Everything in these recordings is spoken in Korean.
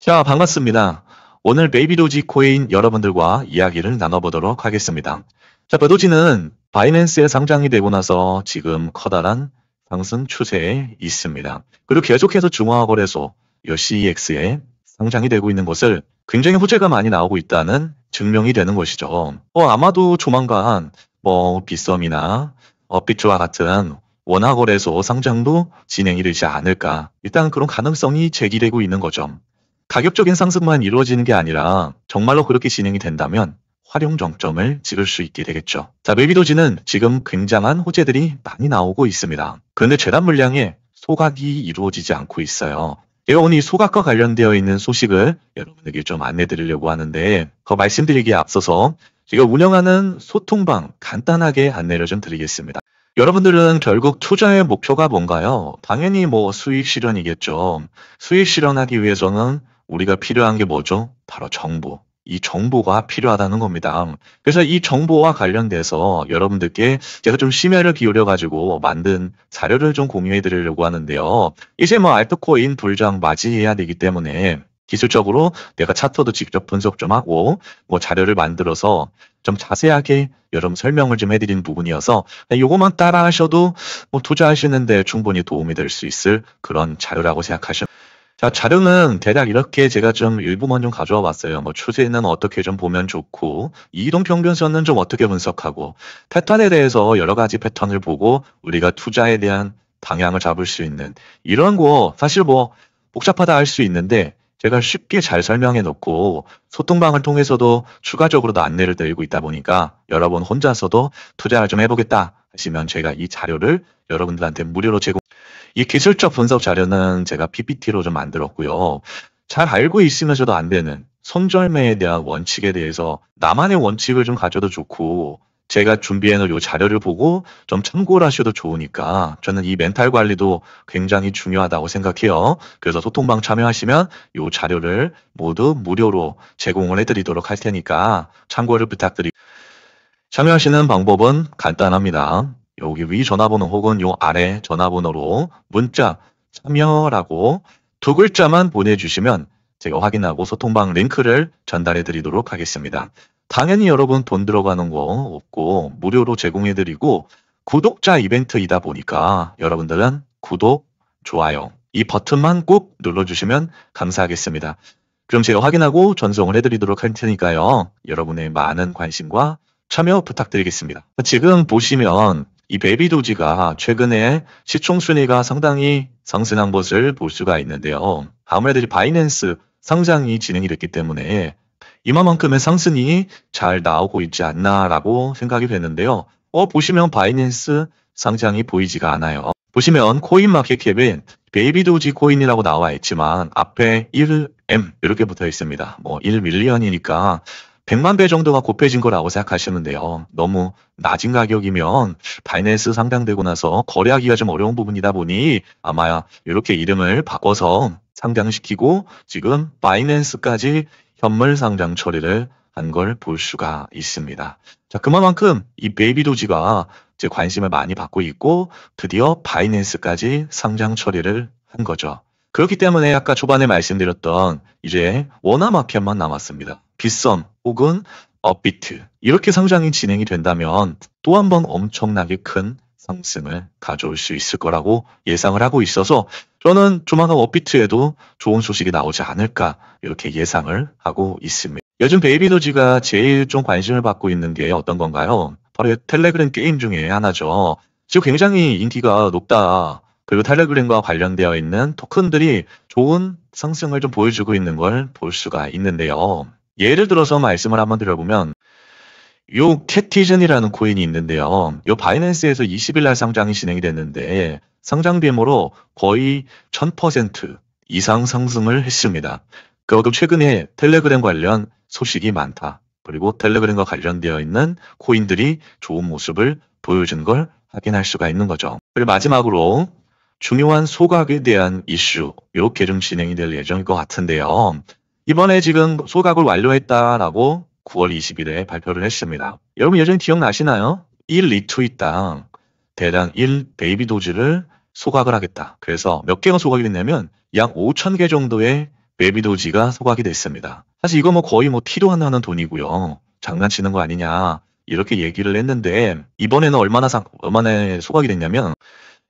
자, 반갑습니다. 오늘 베이비도지 코인 여러분들과 이야기를 나눠보도록 하겠습니다. 자, 베도지는 바이낸스에 상장이 되고 나서 지금 커다란 상승 추세에 있습니다. 그리고 계속해서 중화거래소 CEX에 상장이 되고 있는 것을 굉장히 호재가 많이 나오고 있다는 증명이 되는 것이죠. 어, 아마도 조만간 뭐 빗썸이나 업비트와 같은 원화거래소 상장도 진행이 되지 않을까. 일단 그런 가능성이 제기되고 있는 거죠. 가격적인 상승만 이루어지는 게 아니라 정말로 그렇게 진행이 된다면 활용 정점을 찍을 수 있게 되겠죠. 자, 메비도지는 지금 굉장한 호재들이 많이 나오고 있습니다. 그런데 재단 물량에 소각이 이루어지지 않고 있어요. 제가 오늘 이 소각과 관련되어 있는 소식을 여러분에게 좀 안내 드리려고 하는데 그 말씀드리기에 앞서서 제가 운영하는 소통방 간단하게 안내를 좀 드리겠습니다. 여러분들은 결국 투자의 목표가 뭔가요? 당연히 뭐 수익 실현이겠죠. 수익 실현하기 위해서는 우리가 필요한 게 뭐죠? 바로 정보. 이 정보가 필요하다는 겁니다. 그래서 이 정보와 관련돼서 여러분들께 제가 좀 심혈을 기울여 가지고 만든 자료를 좀 공유해 드리려고 하는데요. 이제 뭐 알트코인 불장 맞이해야 되기 때문에 기술적으로 내가 차트도 직접 분석 좀 하고 뭐 자료를 만들어서 좀 자세하게 여러분 설명을 좀 해드리는 부분이어서 요것만 따라 하셔도 뭐 투자하시는데 충분히 도움이 될 수 있을 그런 자료라고 생각하시면 자, 자료는 대략 이렇게 제가 좀 일부만 좀 가져와 봤어요. 뭐 추세는 어떻게 좀 보면 좋고, 이동 평균선은 좀 어떻게 분석하고, 패턴에 대해서 여러 가지 패턴을 보고 우리가 투자에 대한 방향을 잡을 수 있는 이런 거 사실 뭐 복잡하다 할 수 있는데 제가 쉽게 잘 설명해 놓고 소통방을 통해서도 추가적으로도 안내를 드리고 있다 보니까 여러분 혼자서도 투자를 좀 해보겠다 하시면 제가 이 자료를 여러분들한테 무료로 제공 이 기술적 분석 자료는 제가 PPT로 좀 만들었고요. 잘 알고 있으면서도 안 되는 손절매에 대한 원칙에 대해서 나만의 원칙을 좀 가져도 좋고 제가 준비해 놓은 이 자료를 보고 좀 참고를 하셔도 좋으니까 저는 이 멘탈 관리도 굉장히 중요하다고 생각해요. 그래서 소통방 참여하시면 이 자료를 모두 무료로 제공을 해드리도록 할 테니까 참고를 부탁드리고 참여하시는 방법은 간단합니다. 여기 위 전화번호 혹은 요 아래 전화번호로 문자 참여라고 두 글자만 보내주시면 제가 확인하고 소통방 링크를 전달해 드리도록 하겠습니다. 당연히 여러분 돈 들어가는 거 없고 무료로 제공해 드리고 구독자 이벤트이다 보니까 여러분들은 구독, 좋아요 이 버튼만 꼭 눌러주시면 감사하겠습니다. 그럼 제가 확인하고 전송을 해드리도록 할 테니까요. 여러분의 많은 관심과 참여 부탁드리겠습니다. 지금 보시면 이 베비도지가 최근에 시총 순위가 상당히 상승한 것을 볼 수가 있는데요. 아무래도 바이낸스 상장이 진행이 됐기 때문에 이만큼의 상승이 잘 나오고 있지 않나라고 생각이 되는데요. 어, 보시면 바이낸스 상장이 보이지가 않아요. 보시면 코인 마켓캡에 베이비도지 코인이라고 나와 있지만 앞에 1M 이렇게 붙어 있습니다. 뭐 1 million이니까 100만 배 정도가 곱해진 거라고 생각하시면 돼요. 너무 낮은 가격이면 바이낸스 상장되고 나서 거래하기가 좀 어려운 부분이다 보니 아마 이렇게 이름을 바꿔서 상장시키고 지금 바이낸스까지 현물 상장 처리를 한 걸 볼 수가 있습니다. 자, 그만큼 이 베이비도지가 이제 관심을 많이 받고 있고 드디어 바이낸스까지 상장 처리를 한 거죠. 그렇기 때문에 아까 초반에 말씀드렸던 이제 원화 마켓만 남았습니다. 빗썸 혹은 업비트 이렇게 상장이 진행이 된다면 또 한 번 엄청나게 큰 상승을 가져올 수 있을 거라고 예상을 하고 있어서 저는 조만간 업비트에도 좋은 소식이 나오지 않을까 이렇게 예상을 하고 있습니다. 요즘 베이비노지가 제일 좀 관심을 받고 있는 게 어떤 건가요? 바로 텔레그램 게임 중에 하나죠. 지금 굉장히 인기가 높다. 그리고 텔레그램과 관련되어 있는 토큰들이 좋은 상승을 좀 보여주고 있는 걸 볼 수가 있는데요. 예를 들어서 말씀을 한번 드려보면 요 캐티즌이라는 코인이 있는데요. 요 바이낸스에서 20일 날 상장이 진행이 됐는데 상장 비모로 거의 1000% 이상 상승을 했습니다. 그만큼 최근에 텔레그램 관련 소식이 많다. 그리고 텔레그램과 관련되어 있는 코인들이 좋은 모습을 보여준 걸 확인할 수가 있는 거죠. 그리고 마지막으로 중요한 소각에 대한 이슈 이렇게 좀 진행이 될 예정일 것 같은데요. 이번에 지금 소각을 완료했다라고 9월 20일에 발표를 했습니다. 여러분 여전히 기억나시나요? 1 retweet당 대략 1 베이비 도지를 소각을 하겠다. 그래서 몇 개가 소각이 됐냐면 약 5천 개 정도의 베이비 도지가 소각이 됐습니다. 사실 이거 뭐 거의 뭐 티도 안 나는 돈이고요. 장난치는 거 아니냐 이렇게 얘기를 했는데 이번에는 얼마나 상, 얼마나 소각이 됐냐면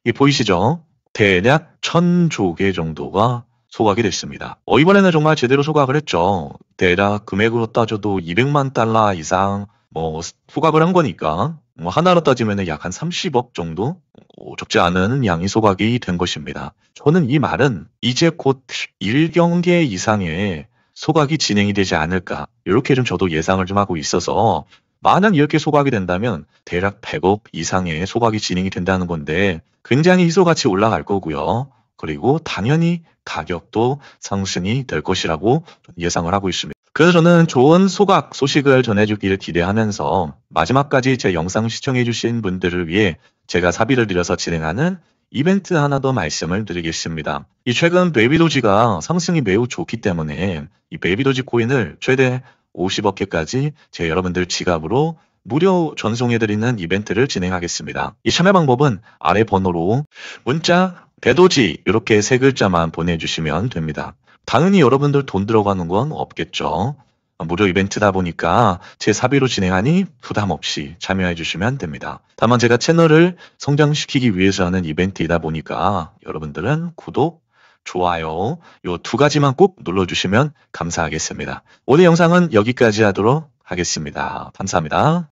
이 보이시죠? 대략 천조 개 정도가 소각이 됐습니다. 어, 이번에는 정말 제대로 소각을 했죠. 대략 금액으로 따져도 200만 달러 이상 뭐 소각을 한 거니까 뭐 하나로 따지면 약 한 30억 정도 어, 적지 않은 양이 소각이 된 것입니다. 저는 이 말은 이제 곧 1경계 이상의 소각이 진행이 되지 않을까 이렇게 좀 저도 예상을 좀 하고 있어서 만약 이렇게 소각이 된다면 대략 100억 이상의 소각이 진행이 된다는 건데 굉장히 희소같이 올라갈 거고요. 그리고 당연히 가격도 상승이 될 것이라고 예상을 하고 있습니다. 그래서 저는 좋은 소각 소식을 전해주기를 기대하면서 마지막까지 제 영상 시청해주신 분들을 위해 제가 사비를 들여서 진행하는 이벤트 하나 더 말씀을 드리겠습니다. 이 최근 베이비도지가 상승이 매우 좋기 때문에 이 베이비도지 코인을 최대 50억 개까지 제 여러분들 지갑으로 무료 전송해드리는 이벤트를 진행하겠습니다. 이 참여 방법은 아래 번호로 문자 배도지 이렇게 세 글자만 보내주시면 됩니다. 당연히 여러분들 돈 들어가는 건 없겠죠. 무료 이벤트다 보니까 제 사비로 진행하니 부담 없이 참여해 주시면 됩니다. 다만 제가 채널을 성장시키기 위해서 하는 이벤트이다 보니까 여러분들은 구독, 좋아요 요 두 가지만 꼭 눌러주시면 감사하겠습니다. 오늘 영상은 여기까지 하도록 하겠습니다. 감사합니다.